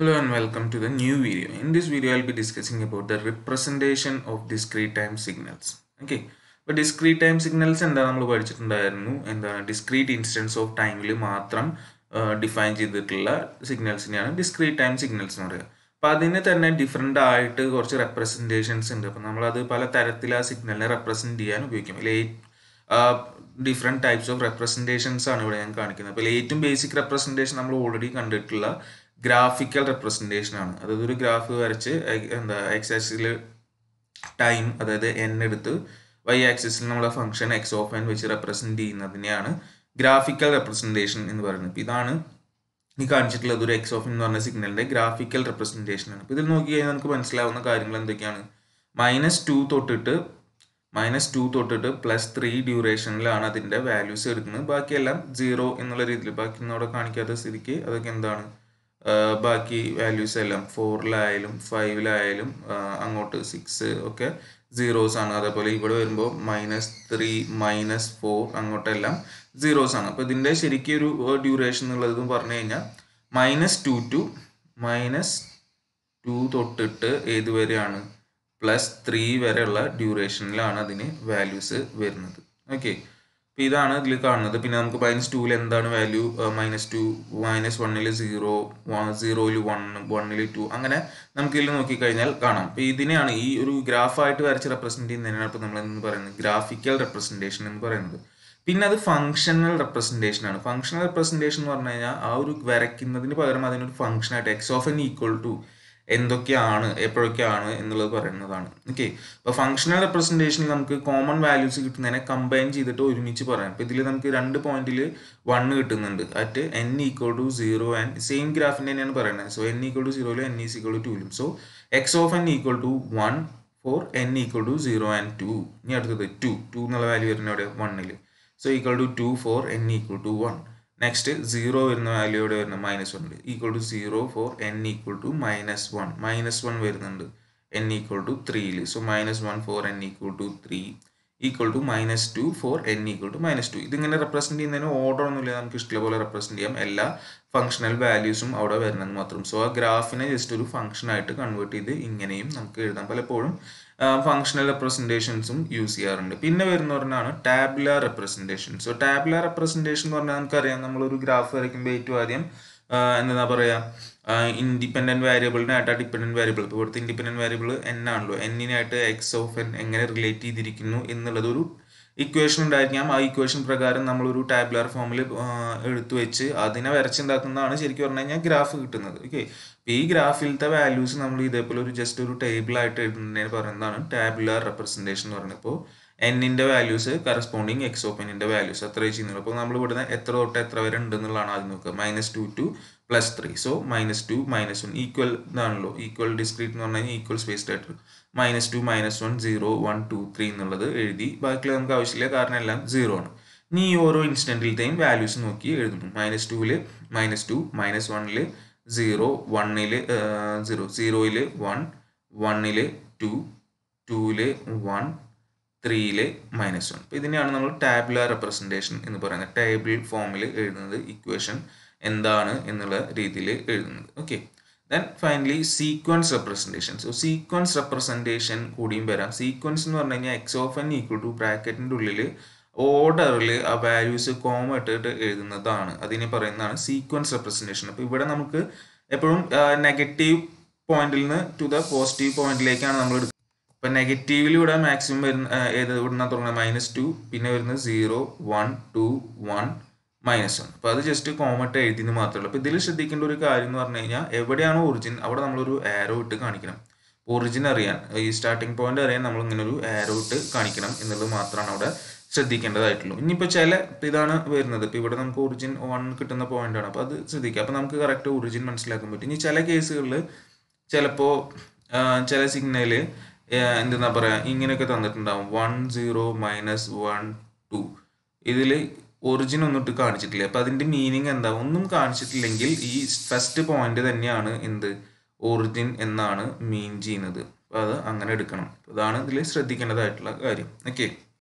Hello and welcome to the new video. In this video, I'll be discussing about the representation of discrete time signals. Okay. അപ്പോൾ discrete time signals എന്താ നമ്മൾ പഠിച്ചിട്ടുണ്ടായിരുന്നു എന്താണ് discrete instance of ടൈമിൽ മാത്രം define ചെയ്തിട്ടുള്ള സിഗ്നൽസിനെയാണ് discrete time signals എന്ന് പറയുക അപ്പോൾ അതിന് തന്നെ ഡിഫറെന്റ് ആയിട്ട് കുറച്ച് റെപ്രസെന്റേഷൻസ് ഉണ്ട് അപ്പോൾ നമ്മളത് പല തരത്തിൽ ആ സിഗ്നലിനെ റെപ്രസെന്റ് ചെയ്യാൻ ഉപയോഗിക്കും അതിൽ ഡിഫറെന്റ് ടൈപ്സ് ഓഫ് റെപ്രസെന്റേഷൻസ് ആണ് ഇവിടെ ഞാൻ കാണിക്കുന്നത് അപ്പോൾ ഏറ്റവും ബേസിക് റെപ്രസെന്റേഷൻ നമ്മൾ ഓൾറെഡി കണ്ടിട്ടുള്ള ഗ്രാഫിക്കൽ റെപ്രസെന്റേഷൻ ആണ്. അതായത് ഒരു ഗ്രാഫ് വരച്ച് എന്താ എക്സ് ആക്സിൽ ടൈം അതായത് എൻ എടുത്ത് വൈ ആക്സിസിൽ നമ്മളെ ഫംഗ്ഷൻ എക്സ് ഓഫ് എൻ വെച്ച് റെപ്രസെന്റ് ചെയ്യുന്നതിനെയാണ് ഗ്രാഫിക്കൽ റെപ്രസെന്റേഷൻ എന്ന് പറയുന്നത്. ഇപ്പോൾ ഇതാണ് ഈ കാണിച്ചിട്ടുള്ളത് ഒരു എക്സ് ഓഫ് എന്ന് പറഞ്ഞ സിഗ്നലിന്റെ ഗ്രാഫിക്കൽ റെപ്രസെന്റേഷൻ ആണ്. ഇതിൽ നോക്കി കഴിഞ്ഞാൽ നമുക്ക് മനസ്സിലാവുന്ന കാര്യങ്ങൾ എന്തൊക്കെയാണ്? മൈനസ് ടു തൊട്ടിട്ട് മൈനസ് ടു തൊട്ടിട്ട് പ്ലസ് ത്രീ ഡ്യൂറേഷനിലാണ് അതിന്റെ വാല്യൂസ് എടുക്കുന്നത്. ബാക്കിയെല്ലാം സീറോ എന്നുള്ള രീതിയിൽ. ബാക്കി അവിടെ കാണിക്കാത്ത സ്ഥിതിക്ക് അതൊക്കെ എന്താണ്? ബാക്കി വാല്യൂസ് എല്ലാം ഫോറിലായാലും ഫൈവിലായാലും അങ്ങോട്ട് സിക്സ് ഒക്കെ സീറോസ് ആണ്. അതേപോലെ ഇവിടെ വരുമ്പോൾ മൈനസ് ത്രീ മൈനസ് ഫോർ അങ്ങോട്ടെല്ലാം സീറോസ് ആണ്. അപ്പോൾ ഇതിന്റെ ശരിക്കും ഒരു ഡ്യൂറേഷൻ എന്നുള്ളതെന്ന് പറഞ്ഞു കഴിഞ്ഞാൽ minus two two minus two തൊട്ടിട്ട് ഏത് വരെയാണ്? പ്ലസ് ത്രീ വരെയുള്ള ഡ്യൂറേഷനിലാണ് അതിന് വാല്യൂസ് വരുന്നത്. ഓക്കെ അപ്പോൾ ഇതാണ് ഇതിൽ കാണുന്നത്. പിന്നെ നമുക്ക് മൈനസ് ടൂവിൽ എന്താണ് വാല്യൂ മൈനസ് ടു മൈനസ് വണ്ണിൽ സീറോ സീറോയിൽ വൺ വണ്ണിൽ ടു അങ്ങനെ നമുക്ക് ഇതിൽ നോക്കിക്കഴിഞ്ഞാൽ കാണാം. അപ്പോൾ ഇതിനെയാണ് ഈ ഒരു ഗ്രാഫായിട്ട് വരച്ച് റെപ്രസെന്റ് ചെയ്യുന്നതിനാണ് ഇപ്പോൾ നമ്മൾ എന്ന് പറയുന്നത് ഗ്രാഫിക്കൽ റെപ്രസെന്റേഷൻ എന്ന് പറയുന്നത്. പിന്നെ അത് ഫങ്ഷണൽ റെപ്രസെന്റേഷൻ ആണ്. ഫങ്ഷണൽ റെപ്രസെന്റേഷൻ എന്ന് പറഞ്ഞു കഴിഞ്ഞാൽ ആ ഒരു വരയ്ക്കുന്നതിന് പകരം അതിനൊരു ഫംഗ്ഷനായിട്ട് X of N equal to എന്തൊക്കെയാണ് എപ്പോഴൊക്കെയാണ് എന്നുള്ളത് പറയുന്നതാണ്. ഓക്കെ അപ്പോൾ ഫങ്ഷണൽ റെപ്രസെന്റേഷനിൽ നമുക്ക് കോമൺ വാല്യൂസ് കിട്ടുന്നതിനെ കമ്പൈൻ ചെയ്തിട്ട് ഒരുമിച്ച് പറയാം. അപ്പോൾ ഇതിൽ നമുക്ക് രണ്ട് പോയിന്റിൽ വൺ കിട്ടുന്നുണ്ട്. At N equal to zero and same ഗ്രാഫിന്റെ തന്നെയാണ് പറയുന്നത്. So N equal to സീറോയിലും N is equal to so X of N equal to one for N equal to zero and two ഇനി അടുത്തത് ടു ടു എന്നുള്ള value വരുന്ന അവിടെ വണ്ണിൽ so equal to two for N equal to one next zero വരുന്ന value ഇവിടെ വരുന്ന minus one ഉണ്ട്. Equal to zero for N equal to minus one minus one വരുന്നുണ്ട്. എൻ ഈക്വൽ ടു ത്രീയിൽ so minus one for N equal to three equal to minus two for N equal to minus two ഇതിങ്ങനെ represent ചെയ്യുന്നതിന് order ഒന്നുമില്ല. നമുക്ക് ഇഷ്ടമുള്ള പോലെ represent ചെയ്യാം. എല്ലാ ഫംഗ്ഷണൽ വാല്യൂസും അവിടെ വരുന്നത് മാത്രം. സോ ആ ഗ്രാഫിനെ ജസ്റ്റ് ഒരു ഫംഗ്ഷനായിട്ട് കൺവേർട്ട് ചെയ്ത് ഇങ്ങനെയും നമുക്ക് എഴുതാം. പലപ്പോഴും ഫങ്ഷണൽ റെപ്രസെന്റേഷൻസും യൂസ് ചെയ്യാറുണ്ട്. പിന്നെ വരുന്ന പറഞ്ഞാണ് tabular representation so tabular representation എന്ന് പറഞ്ഞാൽ നമുക്കറിയാം നമ്മളൊരു ഗ്രാഫ് വരയ്ക്കുമ്പോൾ ഏറ്റവും ആദ്യം എന്താ പറയുക ഇൻഡിപെൻഡന്റ് വേരിയബിളിനായിട്ട് ഡിപെൻഡന്റ് വേരിയബിൾ ഇപ്പോൾ ഇവിടുത്തെ ഇൻഡിപെൻഡന്റ് വേരിയബിൾ എൻ ആണല്ലോ. എന്നിനായിട്ട് എക്സ് ഓഫ് എൻ എങ്ങനെ റിലേറ്റ് ചെയ്തിരിക്കുന്നു എന്നുള്ളത് ഒരു ഇക്വേഷൻ ഉണ്ടായിരിക്കാം. ആ ഇക്വേഷൻ പ്രകാരം നമ്മൾ ഒരു ടാബുലാർ ഫോമിൽ എടുത്തു വെച്ച് അതിനെ വരച്ചുണ്ടാക്കുന്നതാണ് ശരിക്കും പറഞ്ഞു കഴിഞ്ഞാൽ ഗ്രാഫ് കിട്ടുന്നത്. ഓക്കെ അപ്പോൾ ഈ ഗ്രാഫിലത്തെ വാല്യൂസ് നമ്മൾ ഇതേപോലെ ഒരു ജസ്റ്റ് ഒരു ടേബിൾ ആയിട്ട് എഴുതുന്നതിന് പറയുന്നതാണ് ടാബുലാർ റെപ്രസെന്റേഷൻ എന്ന് പറയുന്നത്. ഇപ്പോൾ എന്നിന്റെ വാല്യൂസ് കറസ്പോണ്ടിങ് എക്സ് ഓഫ് എന്നിന്റെ വാല്യൂസ് അത്ര ചെയ്യുന്നുള്ളൂ. അപ്പോൾ നമ്മൾ ഇവിടുന്ന് എത്ര തൊട്ട് എത്ര വരെ ഉണ്ട് എന്നുള്ളതാണ് ആദ്യം നോക്കുക. Minus two two plus three so minus two minus one equal ഇതാണല്ലോ. ഈക്വൽ ഡിസ്ക്രീറ്റ് എന്ന് പറഞ്ഞു കഴിഞ്ഞാൽ ഈക്വൽ സ്പേസ്ഡ് ആയിട്ട് minus two minus one zero one two three എന്നുള്ളത് എഴുതി ബാക്കിയുള്ള നമുക്ക് ആവശ്യമില്ല. കാരണം എല്ലാം സീറോ ആണ്. ഇനി ഈ ഓരോ ഇൻസ്റ്റന്റിലത്തെയും വാല്യൂസ് നോക്കി എഴുതുന്നു. മൈനസ് ടുവിൽ മൈനസ് ടു മൈനസ് വണ്ണിൽ സീറോ വണ്ണിൽ സീറോ സീറോയിൽ വൺ വണ്ണിൽ ടു ടൂവിൽ വൺ ത്രീയിൽ മൈനസ് വൺ അപ്പോൾ ഇതിനെയാണ് നമ്മൾ ടാബുലാർ റെപ്രസെന്റേഷൻ എന്ന് പറയുന്നത്. ടേബിൾ ഫോമിൽ എഴുതുന്നത് ഇക്വേഷൻ എന്താണ് എന്നുള്ള രീതിയിൽ എഴുതുന്നത്. Okay then finally sequence representation so sequence representation കൂടിയും വരാം. സീക്വൻസ് എന്ന് പറഞ്ഞു കഴിഞ്ഞാൽ X of N equal to ബ്രാക്കറ്റിന്റെ ഉള്ളിൽ ഓർഡറിൽ ആ വാല്യൂസ് കോമ ഇട്ടിട്ട് എഴുതുന്നതാണ്. അതിനെ പറയുന്നതാണ് സീക്വൻസ് റെപ്രസെന്റേഷൻ അപ്പോൾ ഇവിടെ നമുക്ക് എപ്പോഴും നെഗറ്റീവ് പോയിന്റിൽ നിന്ന് ടു ദ പോസിറ്റീവ് പോയിന്റിലേക്കാണ് നമ്മൾ ഇപ്പം നെഗറ്റീവിൽ ഇവിടെ മാക്സിമം വരുന്ന ഏത് ഇവിടുന്ന് തുടങ്ങുന്നത് മൈനസ് ടു പിന്നെ വരുന്നത് zero one two one minus one അപ്പോൾ അത് ജസ്റ്റ് കോമട്ട് എഴുതിയെന്ന് മാത്രമേ ഉള്ളൂ. അപ്പോൾ ഇതിൽ ശ്രദ്ധിക്കേണ്ട ഒരു കാര്യം എന്ന് പറഞ്ഞു കഴിഞ്ഞാൽ എവിടെയാണോ ഒറിജിൻ അവിടെ നമ്മളൊരു ആരോ ഇട്ട് കാണിക്കണം. ഒറിജിൻ അറിയാൻ ഈ സ്റ്റാർട്ടിംഗ് പോയിന്റ് അറിയാൻ നമ്മൾ ഇങ്ങനെ ഒരു ആരോ ഇട്ട് കാണിക്കണം എന്നുള്ളത് മാത്രമാണ് അവിടെ ശ്രദ്ധിക്കേണ്ടതായിട്ടുള്ളൂ. ഇനിയിപ്പോൾ ചില ഇതാണ് വരുന്നത്. ഇപ്പോൾ ഇവിടെ നമുക്ക് ഒറിജിൻ വൺ കിട്ടുന്ന പോയിന്റ് ആണ്. അപ്പോൾ അത് ശ്രദ്ധിക്കുക അപ്പോൾ നമുക്ക് കറക്റ്റ് ഒറിജിൻ മനസ്സിലാക്കാൻ പറ്റും. ഇനി ചില കേസുകളിൽ ചിലപ്പോൾ ചില സിഗ്നൽ എന്തെന്നാ പറയുക ഇങ്ങനെയൊക്കെ തന്നിട്ടുണ്ടാവും. One zero minus one two ഇതിൽ ഒറിജിൻ ഒന്നും ഇട്ട് കാണിച്ചിട്ടില്ല. അപ്പം അതിന്റെ മീനിങ് എന്താ? ഒന്നും കാണിച്ചിട്ടില്ലെങ്കിൽ ഈ ഫസ്റ്റ് പോയിന്റ് തന്നെയാണ് എന്ത്? ഒറിജിൻ എന്നാണ് മീൻ ചെയ്യുന്നത്. അപ്പോൾ അത് അങ്ങനെ എടുക്കണം. അതാണ് ഇതിൽ ശ്രദ്ധിക്കേണ്ടതായിട്ടുള്ള കാര്യം. ഓക്കെ